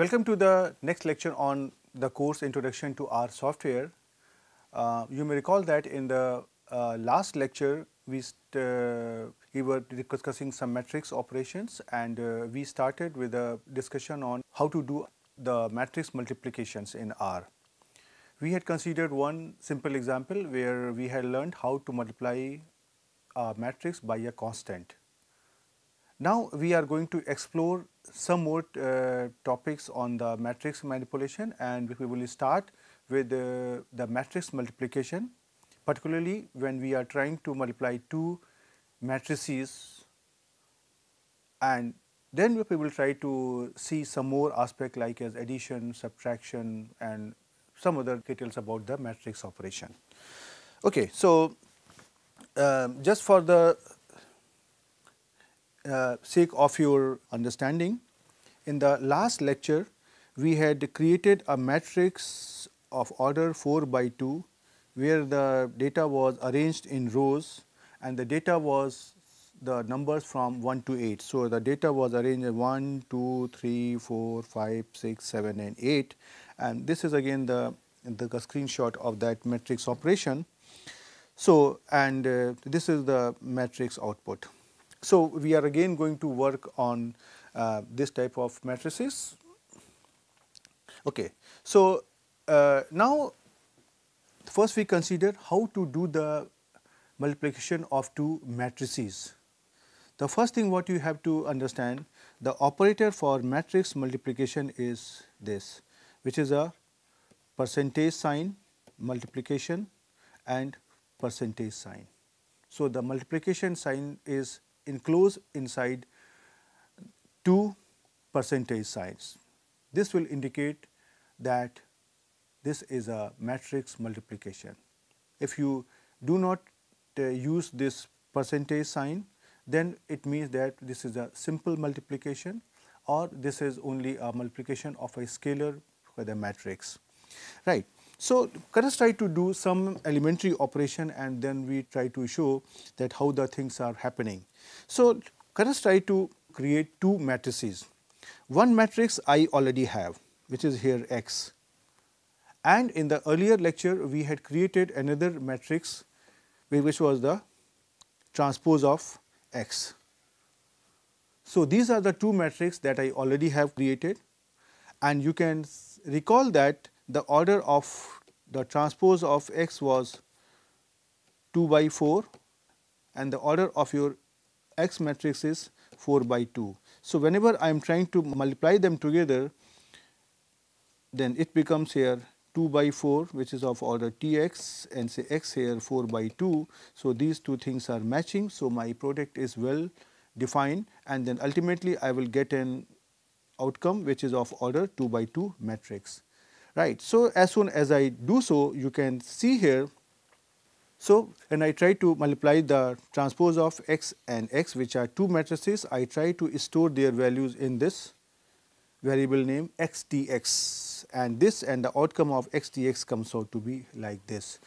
Welcome to the next lecture on the course Introduction to R Software. Uh, you may recall that in the uh, last lecture we, uh, we were discussing some matrix operations and uh, we started with a discussion on how to do the matrix multiplications in R. We had considered one simple example where we had learned how to multiply a matrix by a constant. Now we are going to explore some more uh, topics on the matrix manipulation and we will start with uh, the matrix multiplication particularly when we are trying to multiply two matrices and then we will try to see some more aspect like as addition, subtraction and some other details about the matrix operation. Okay, so um, just for the uh, sake of your understanding, in the last lecture we had created a matrix of order 4 by 2 where the data was arranged in rows and the data was the numbers from 1 to 8. So, the data was arranged 1, 2, 3, 4, 5, 6, 7 and 8 and this is again the, the screenshot of that matrix operation. So, and uh, this is the matrix output. So, we are again going to work on uh, this type of matrices. Okay. So, uh, now first we consider how to do the multiplication of two matrices. The first thing what you have to understand the operator for matrix multiplication is this which is a percentage sign multiplication and percentage sign. So, the multiplication sign is enclosed inside two percentage signs. This will indicate that this is a matrix multiplication. If you do not uh, use this percentage sign, then it means that this is a simple multiplication or this is only a multiplication of a scalar for the matrix, right. So, let try to do some elementary operation and then we try to show that how the things are happening. So, let try to create two matrices. One matrix I already have which is here X and in the earlier lecture we had created another matrix which was the transpose of X. So, these are the two matrices that I already have created and you can recall that the order of the transpose of X was 2 by 4 and the order of your X matrix is 4 by 2. So, whenever I am trying to multiply them together then it becomes here 2 by 4 which is of order Tx and say x here 4 by 2. So, these two things are matching. So, my product is well defined and then ultimately I will get an outcome which is of order 2 by 2 matrix right. So, as soon as I do so you can see here. So, when I try to multiply the transpose of x and x which are two matrices I try to store their values in this variable name xtx and this and the outcome of xtx comes out to be like this.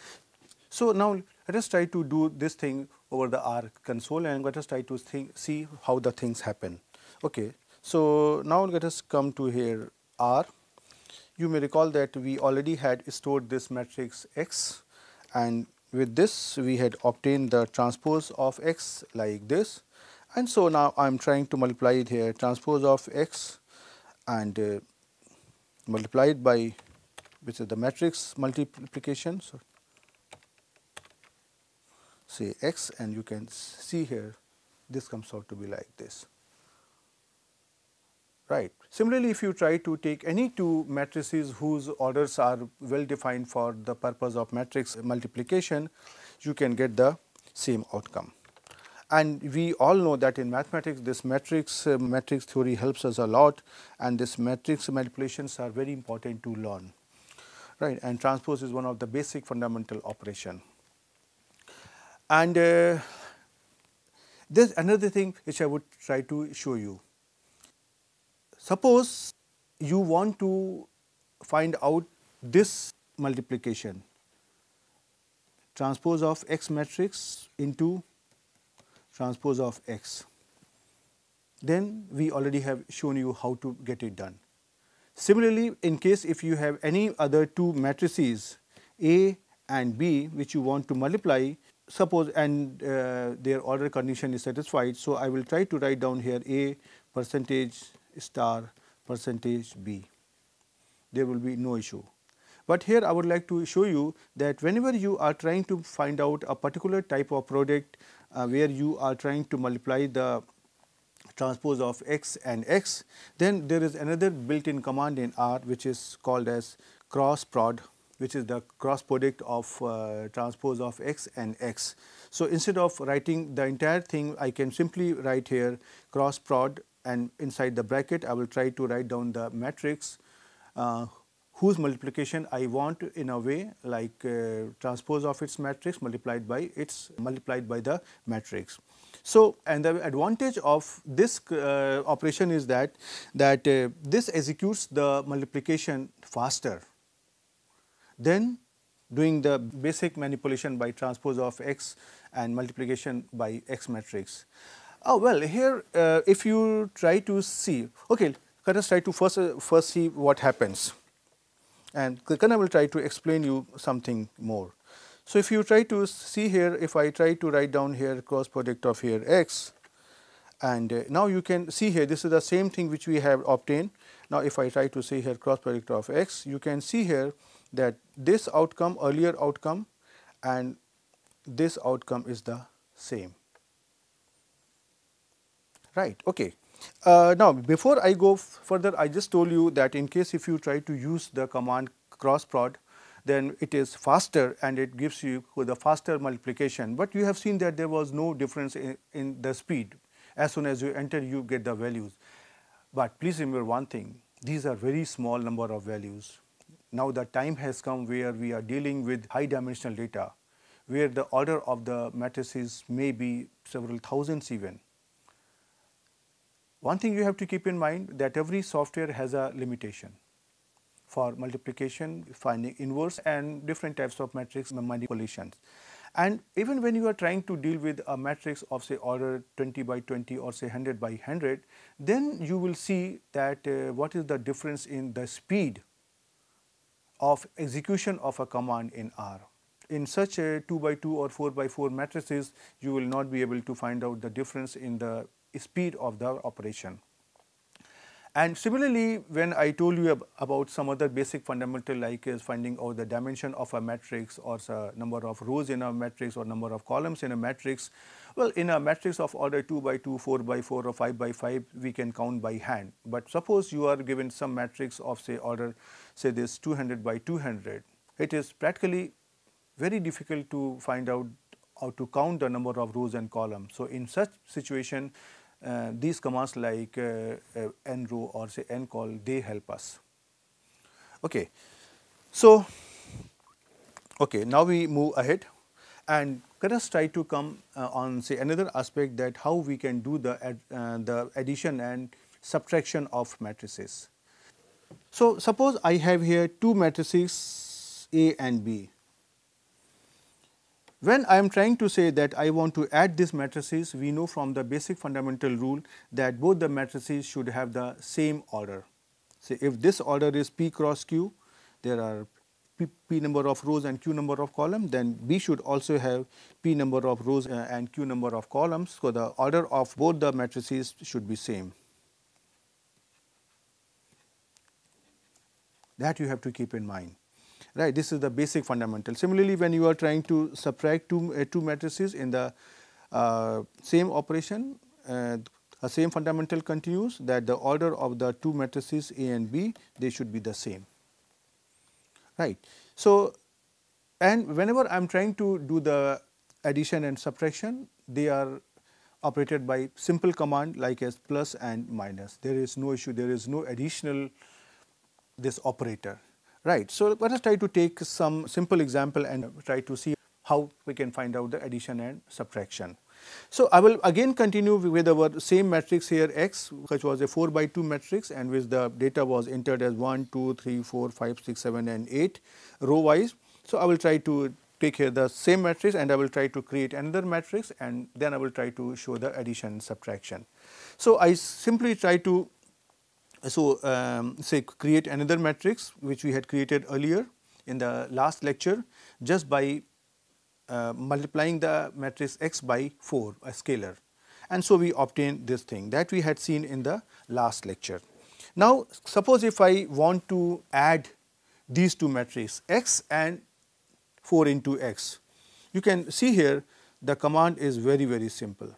So, now let us try to do this thing over the R console and let us try to think, see how the things happen. Okay. So, now let us come to here R. You may recall that we already had stored this matrix X and with this we had obtained the transpose of X like this and so now I am trying to multiply it here transpose of X and uh, multiplied by which is the matrix multiplication. So, say x and you can see here this comes out to be like this right. Similarly, if you try to take any two matrices whose orders are well defined for the purpose of matrix multiplication, you can get the same outcome. And we all know that in mathematics this matrix uh, matrix theory helps us a lot and this matrix manipulations are very important to learn right and transpose is one of the basic fundamental operation. And uh, there's another thing which I would try to show you. Suppose you want to find out this multiplication transpose of x matrix into transpose of x, then we already have shown you how to get it done. Similarly, in case if you have any other two matrices A and B which you want to multiply, suppose and uh, their order condition is satisfied. So, I will try to write down here A percentage star percentage B, there will be no issue. But here I would like to show you that whenever you are trying to find out a particular type of product uh, where you are trying to multiply the transpose of x and x, then there is another built in command in R which is called as crossprod which is the cross product of uh, transpose of x and x. So, instead of writing the entire thing I can simply write here crossprod and inside the bracket I will try to write down the matrix uh, whose multiplication I want in a way like uh, transpose of its matrix multiplied by its multiplied by the matrix. So, and the advantage of this uh, operation is that that uh, this executes the multiplication faster than doing the basic manipulation by transpose of x and multiplication by x matrix. Oh well here uh, if you try to see okay let us try to first uh, first see what happens and I will try to explain you something more. So, if you try to see here if I try to write down here cross product of here x and uh, now you can see here this is the same thing which we have obtained. Now, if I try to see here cross product of x you can see here that this outcome earlier outcome and this outcome is the same right okay. Uh, now before i go further i just told you that in case if you try to use the command crossprod then it is faster and it gives you the faster multiplication. But you have seen that there was no difference in, in the speed. As soon as you enter you get the values. But please remember one thing. These are very small number of values. Now the time has come where we are dealing with high dimensional data, where the order of the matrices may be several thousands even. One thing you have to keep in mind that every software has a limitation for multiplication, finding inverse and different types of matrix manipulations. And even when you are trying to deal with a matrix of say order 20 by 20 or say 100 by 100, then you will see that uh, what is the difference in the speed of execution of a command in R. In such a 2 by 2 or 4 by 4 matrices, you will not be able to find out the difference in the speed of the operation. And similarly, when I told you ab about some other basic fundamental like is finding out the dimension of a matrix or the number of rows in a matrix or number of columns in a matrix, well in a matrix of order 2 by 2, 4 by 4 or 5 by 5 we can count by hand. But suppose you are given some matrix of say order say this 200 by 200, it is practically very difficult to find out how to count the number of rows and columns. So, in such situation uh, these commands like uh, uh, nrow or say ncol they help us. Okay. So, okay, now we move ahead and let us try to come uh, on say another aspect that how we can do the, ad, uh, the addition and subtraction of matrices. So, suppose I have here two matrices A and B when I am trying to say that I want to add these matrices, we know from the basic fundamental rule that both the matrices should have the same order. Say if this order is P cross Q, there are P, P number of rows and Q number of columns, then B should also have P number of rows uh, and Q number of columns. So, the order of both the matrices should be same. That you have to keep in mind right this is the basic fundamental. Similarly when you are trying to subtract two uh, two matrices in the uh, same operation uh, same fundamental continues that the order of the two matrices A and B they should be the same. Right so and whenever I am trying to do the addition and subtraction they are operated by simple command like as plus and minus. There is no issue there is no additional this operator Right. So, let us try to take some simple example and try to see how we can find out the addition and subtraction. So, I will again continue with our same matrix here x which was a 4 by 2 matrix and which the data was entered as 1, 2, 3, 4, 5, 6, 7 and 8 row wise. So, I will try to take here the same matrix and I will try to create another matrix and then I will try to show the addition subtraction. So, I simply try to so um, say create another matrix which we had created earlier in the last lecture just by uh, multiplying the matrix x by 4 a scalar and so we obtain this thing that we had seen in the last lecture. Now suppose if I want to add these two matrices x and 4 into x you can see here the command is very very simple.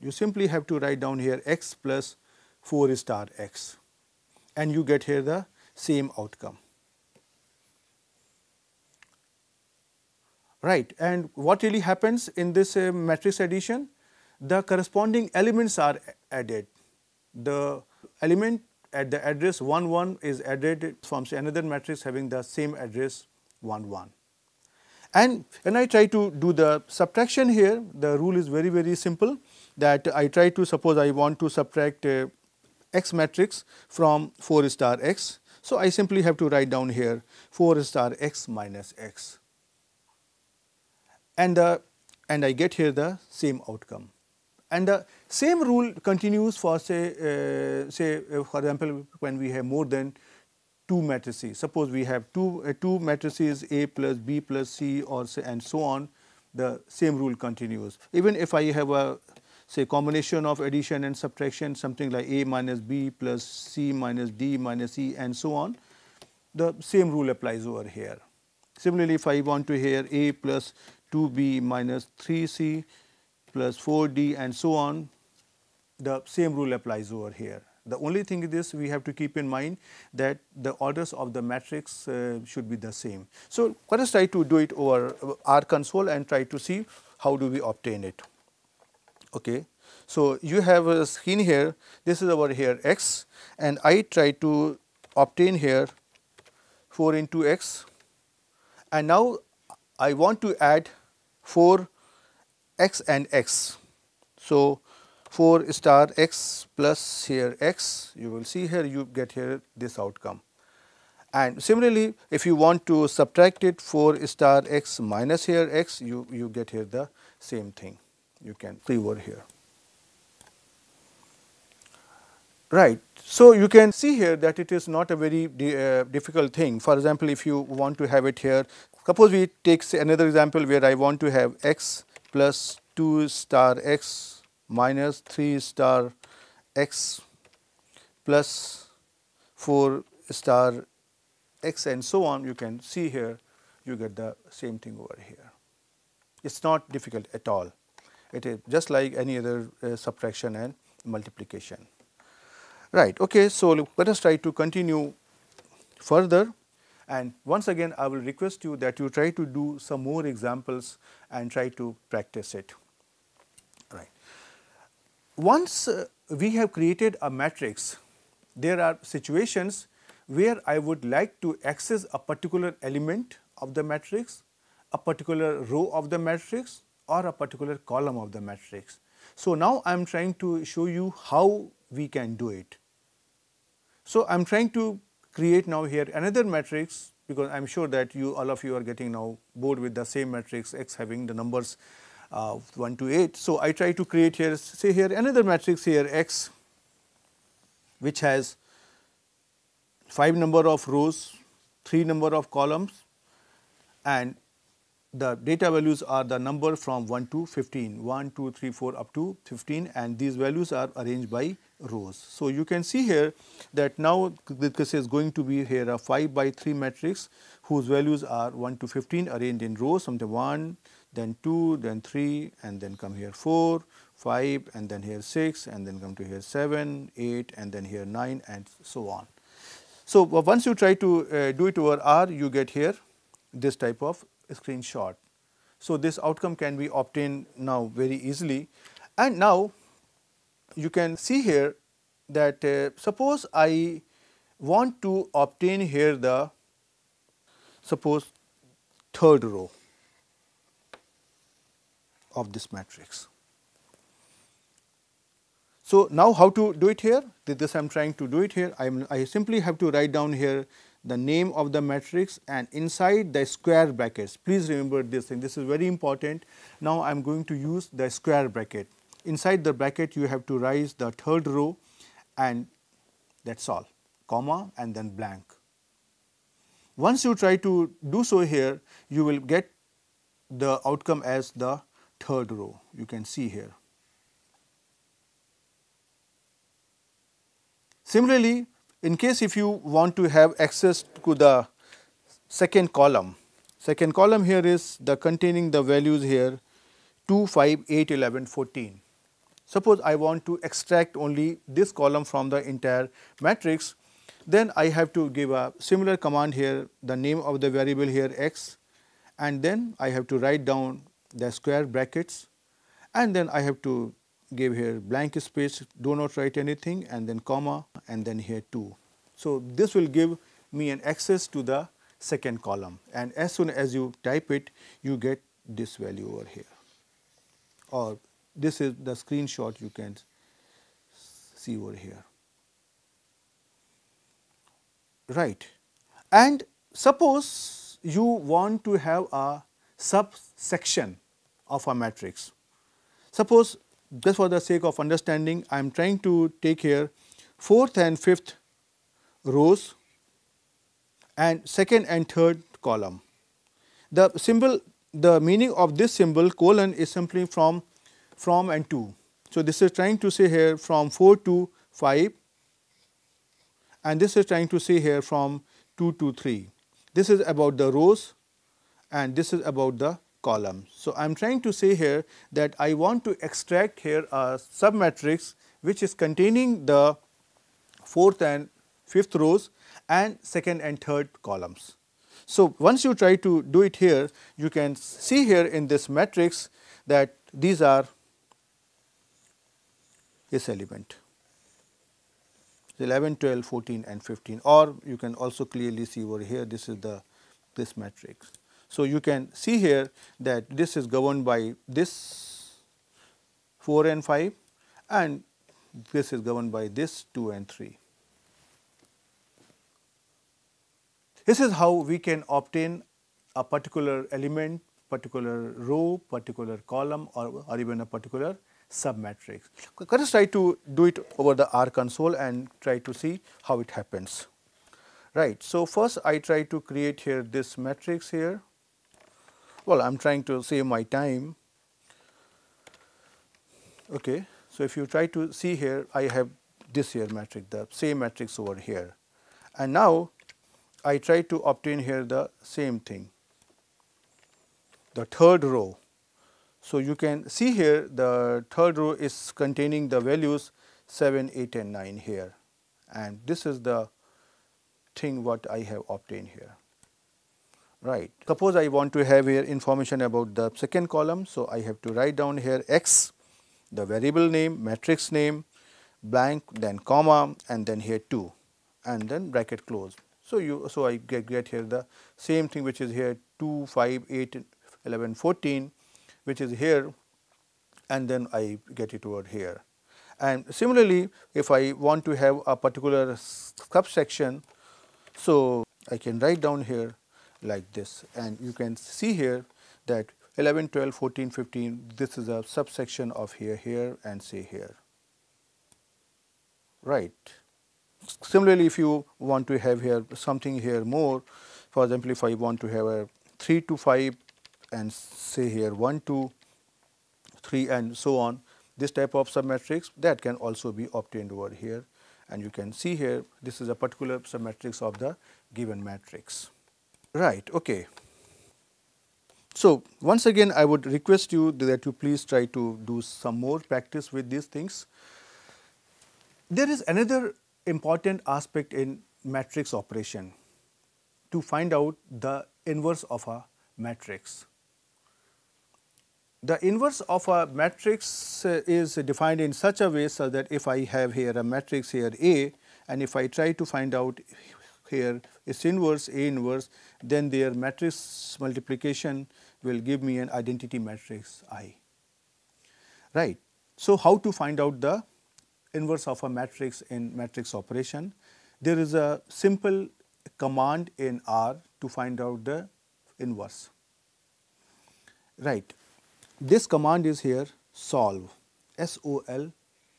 You simply have to write down here x plus 4 star x and you get here the same outcome. Right and what really happens in this uh, matrix addition? The corresponding elements are added. The element at the address 1 1 is added from another matrix having the same address 1 1. And when I try to do the subtraction here, the rule is very, very simple that I try to suppose I want to subtract uh, x matrix from 4 star x. So, I simply have to write down here 4 star x minus x and the and I get here the same outcome. And the same rule continues for say uh, say uh, for example, when we have more than two matrices. Suppose we have two uh, two matrices A plus B plus C or say and so on. The same rule continues. Even if I have a say combination of addition and subtraction something like a minus b plus c minus d minus e and so on, the same rule applies over here. Similarly, if I want to hear a plus 2b minus 3c plus 4d and so on, the same rule applies over here. The only thing is this we have to keep in mind that the orders of the matrix uh, should be the same. So, let us try to do it over R console and try to see how do we obtain it. Okay. So, you have a screen here, this is over here x and I try to obtain here 4 into x and now I want to add 4 x and x. So, 4 star x plus here x you will see here you get here this outcome. And similarly, if you want to subtract it 4 star x minus here x you, you get here the same thing you can see over here. Right. So, you can see here that it is not a very uh, difficult thing. For example, if you want to have it here, suppose we take another example where I want to have x plus 2 star x minus 3 star x plus 4 star x and so on, you can see here you get the same thing over here. It is not difficult at all. It is just like any other uh, subtraction and multiplication. Right. Okay. So, let us try to continue further and once again I will request you that you try to do some more examples and try to practice it. Right. Once uh, we have created a matrix, there are situations where I would like to access a particular element of the matrix, a particular row of the matrix or a particular column of the matrix. So, now I am trying to show you how we can do it. So, I am trying to create now here another matrix because I am sure that you all of you are getting now bored with the same matrix x having the numbers uh, 1 to 8. So, I try to create here say here another matrix here x which has 5 number of rows, 3 number of columns and the data values are the number from 1 to 15, 1, 2, 3, 4 up to 15 and these values are arranged by rows. So, you can see here that now this is going to be here a 5 by 3 matrix whose values are 1 to 15 arranged in rows from the 1, then 2, then 3 and then come here 4, 5 and then here 6 and then come to here 7, 8 and then here 9 and so on. So, once you try to uh, do it over R you get here this type of screenshot. So, this outcome can be obtained now very easily and now you can see here that uh, suppose I want to obtain here the suppose third row of this matrix. So, now how to do it here? This I am trying to do it here. I, am, I simply have to write down here the name of the matrix and inside the square brackets. Please remember this thing, this is very important. Now, I am going to use the square bracket. Inside the bracket, you have to write the third row and that is all. comma and then blank. Once you try to do so here, you will get the outcome as the third row, you can see here. Similarly, in case if you want to have access to the second column, second column here is the containing the values here 2, 5, 8, 11, 14. Suppose I want to extract only this column from the entire matrix, then I have to give a similar command here, the name of the variable here x and then I have to write down the square brackets and then I have to give here blank space, do not write anything and then comma and then here 2. So, this will give me an access to the second column and as soon as you type it, you get this value over here or this is the screenshot you can see over here. Right. And suppose you want to have a subsection of a matrix. Suppose just for the sake of understanding, I am trying to take here fourth and fifth rows and second and third column. The symbol, the meaning of this symbol colon is simply from from and to. So, this is trying to say here from 4 to 5 and this is trying to say here from 2 to 3. This is about the rows and this is about the columns. So, I am trying to say here that I want to extract here a submatrix which is containing the fourth and fifth rows and second and third columns. So, once you try to do it here, you can see here in this matrix that these are this element 11, 12, 14 and 15 or you can also clearly see over here this is the this matrix. So, you can see here that this is governed by this 4 and 5 and this is governed by this 2 and 3. This is how we can obtain a particular element, particular row, particular column or, or even a particular submatrix. Let us try to do it over the R console and try to see how it happens. Right. So, first I try to create here this matrix here well, I am trying to save my time. Okay. So, if you try to see here, I have this here matrix, the same matrix over here. And now, I try to obtain here the same thing, the third row. So, you can see here the third row is containing the values 7, 8 and 9 here and this is the thing what I have obtained here right. Suppose I want to have here information about the second column. So, I have to write down here x, the variable name, matrix name, blank, then comma and then here 2 and then bracket close. So, you so I get, get here the same thing which is here 2, 5, 8, 11, 14 which is here and then I get it over here. And similarly, if I want to have a particular subsection, so I can write down here like this and you can see here that 11, 12, 14, 15 this is a subsection of here, here and say here right. Similarly, if you want to have here something here more for example, if I want to have a 3 to 5 and say here 1 to 3 and so on this type of submatrix that can also be obtained over here and you can see here this is a particular submatrix of the given matrix. Right, okay. So, once again I would request you that you please try to do some more practice with these things. There is another important aspect in matrix operation to find out the inverse of a matrix. The inverse of a matrix uh, is defined in such a way so that if I have here a matrix here A and if I try to find out here its inverse A inverse then their matrix multiplication will give me an identity matrix I. Right. So, how to find out the inverse of a matrix in matrix operation? There is a simple command in R to find out the inverse. Right. This command is here solve S O L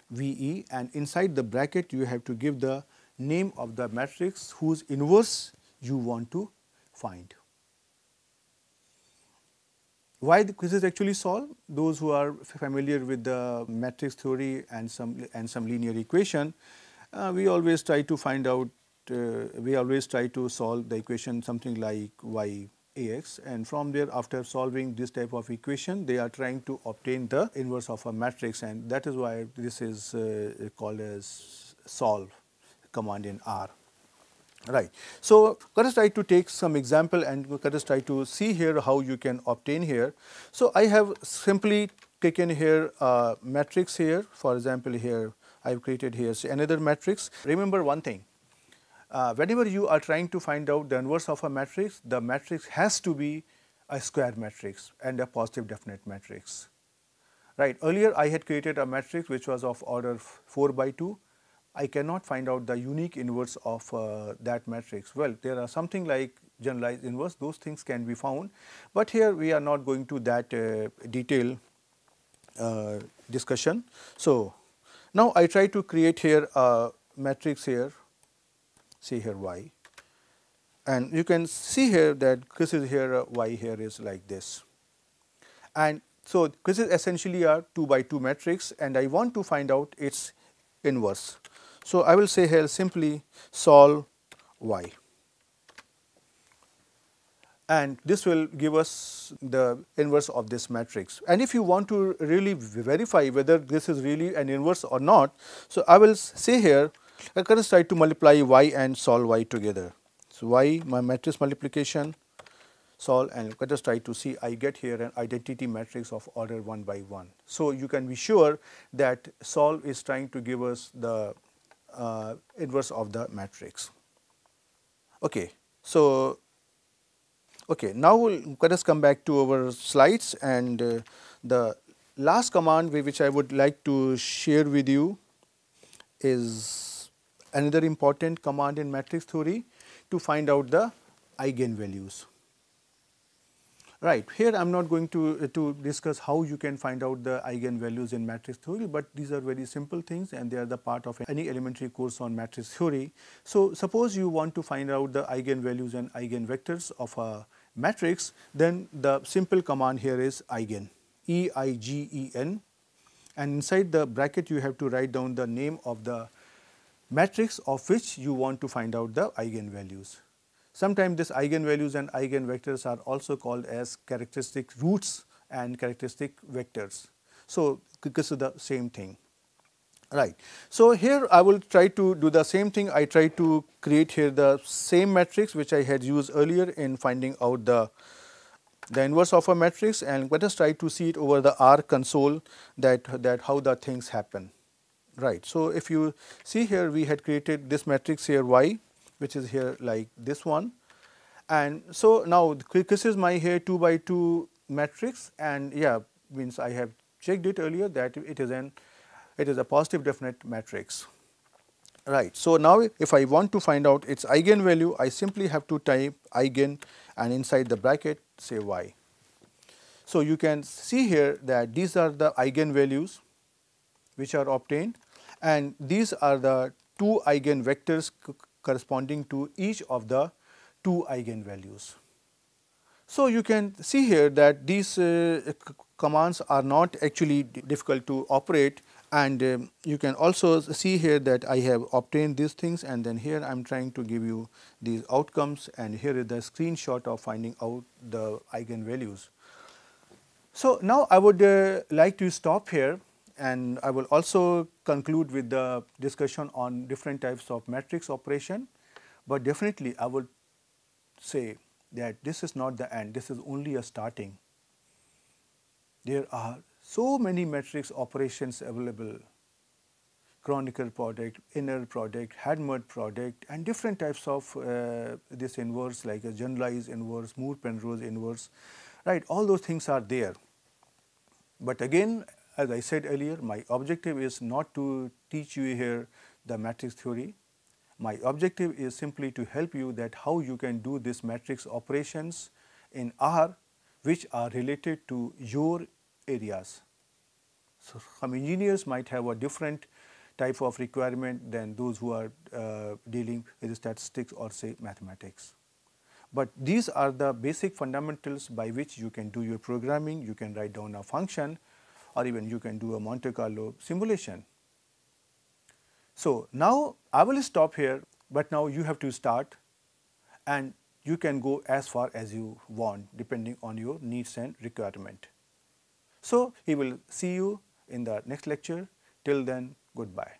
V E and inside the bracket you have to give the name of the matrix whose inverse you want to find. Why this is actually solved? Those who are familiar with the matrix theory and some and some linear equation, uh, we always try to find out. Uh, we always try to solve the equation something like y Ax and from there after solving this type of equation they are trying to obtain the inverse of a matrix and that is why this is uh, called as solve command in R. Right. So, let us try to take some example and let us try to see here how you can obtain here. So, I have simply taken here a matrix here for example here I have created here another matrix. Remember one thing uh, whenever you are trying to find out the inverse of a matrix, the matrix has to be a square matrix and a positive definite matrix. Right. Earlier I had created a matrix which was of order 4 by 2. I cannot find out the unique inverse of uh, that matrix. Well, there are something like generalized inverse, those things can be found, but here we are not going to that uh, detail uh, discussion. So, now I try to create here a matrix here see here y and you can see here that this is here uh, y here is like this. And so, this is essentially a 2 by 2 matrix and I want to find out its inverse. So, I will say here simply solve y and this will give us the inverse of this matrix. And if you want to really verify whether this is really an inverse or not, so I will say here I can try to multiply y and solve y together. So, y my matrix multiplication solve and let us try to see I get here an identity matrix of order 1 by 1. So, you can be sure that solve is trying to give us the uh, inverse of the matrix. Okay. So, okay, now we'll, let us come back to our slides and uh, the last command which I would like to share with you is another important command in matrix theory to find out the eigenvalues. Right, here I am not going to, uh, to discuss how you can find out the eigenvalues in matrix theory, but these are very simple things and they are the part of any elementary course on matrix theory. So, suppose you want to find out the eigenvalues and eigenvectors of a matrix, then the simple command here is eigen, E-I-G-E-N and inside the bracket you have to write down the name of the matrix of which you want to find out the eigenvalues. Sometimes this eigenvalues and eigenvectors are also called as characteristic roots and characteristic vectors. So, this is the same thing right. So, here I will try to do the same thing I try to create here the same matrix which I had used earlier in finding out the the inverse of a matrix and let us try to see it over the R console that that how the things happen right. So, if you see here we had created this matrix here y which is here like this one and so now this is my here 2 by 2 matrix and yeah means I have checked it earlier that it is an it is a positive definite matrix right. So, now if I want to find out its eigenvalue I simply have to type eigen and inside the bracket say y. So, you can see here that these are the eigenvalues which are obtained and these are the two eigenvectors corresponding to each of the two eigenvalues. So, you can see here that these uh, commands are not actually difficult to operate and um, you can also see here that I have obtained these things and then here I am trying to give you these outcomes and here is the screenshot of finding out the eigenvalues. So, now I would uh, like to stop here and I will also conclude with the discussion on different types of matrix operation, but definitely I would say that this is not the end, this is only a starting. There are so many matrix operations available, Kronecker product, inner product, Hadamard product and different types of uh, this inverse like a generalized inverse, Moore-Penrose inverse, right, all those things are there. But again as I said earlier, my objective is not to teach you here the matrix theory. My objective is simply to help you that how you can do this matrix operations in R which are related to your areas. So, some engineers might have a different type of requirement than those who are uh, dealing with statistics or say mathematics. But these are the basic fundamentals by which you can do your programming, you can write down a function or even you can do a Monte Carlo simulation. So, now I will stop here, but now you have to start and you can go as far as you want depending on your needs and requirement. So, he will see you in the next lecture. Till then, goodbye.